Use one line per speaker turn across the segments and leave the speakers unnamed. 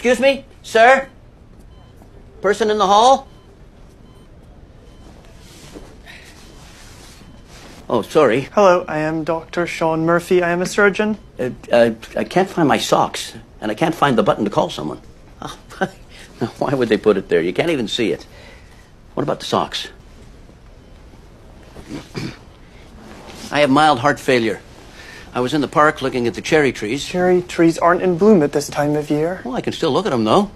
Excuse me, sir? Person in the hall? Oh, sorry.
Hello, I am Dr. Shaun Murphy. I am a surgeon.
Uh, uh, I can't find my socks, and I can't find the button to call someone. Oh, why would they put it there? You can't even see it. What about the socks? I have mild heart failure. I was in the park looking at the cherry trees.
Cherry trees aren't in bloom at this time of year.
Well, I can still look at them, though.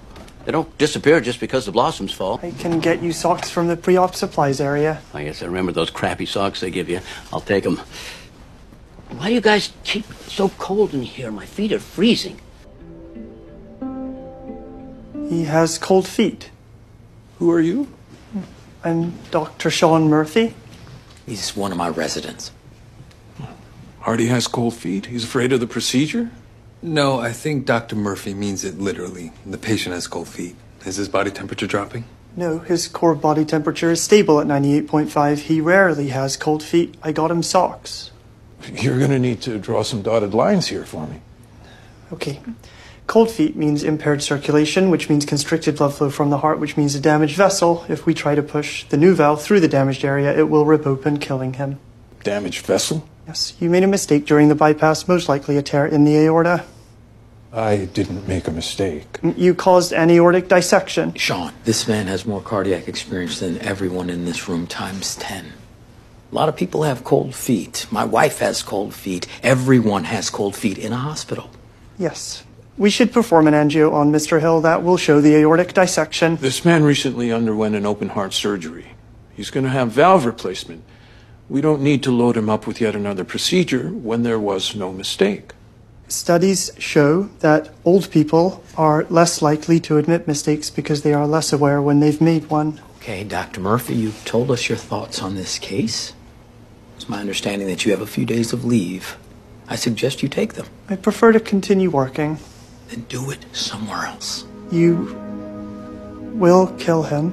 They don't disappear just because the blossoms fall.
I can get you socks from the pre-op supplies area.
I guess I remember those crappy socks they give you. I'll take them. Why do you guys keep it so cold in here? My feet are freezing.
He has cold feet.
Who are you?
I'm Dr. Shaun Murphy.
He's one of my residents.
Hardy has cold feet. He's afraid of the procedure?
No, I think Dr. Murphy means it literally. The patient has cold feet. Is his body temperature dropping?
No, his core body temperature is stable at 98.5. He rarely has cold feet. I got him socks.
You're going to need to draw some dotted lines here for me.
Okay. Cold feet means impaired circulation, which means constricted blood flow from the heart, which means a damaged vessel. If we try to push the new valve through the damaged area, it will rip open, killing him.
Damaged vessel?
Yes, you made a mistake during the bypass, most likely a tear in the aorta.
I didn't make a mistake.
Mm, you caused an aortic dissection.
Shaun, this man has more cardiac experience than everyone in this room times 10. A lot of people have cold feet. My wife has cold feet. Everyone has cold feet in a hospital.
Yes. We should perform an angio on Mr. Hill that will show the aortic dissection.
This man recently underwent an open heart surgery. He's going to have valve replacement. We don't need to load him up with yet another procedure when there was no mistake.
Studies show that old people are less likely to admit mistakes because they are less aware when they've made one.
Okay, Dr. Murphy, you've told us your thoughts on this case. It's my understanding that you have a few days of leave. I suggest you take them.
I prefer to continue working.
Then do it somewhere else.
You will kill him.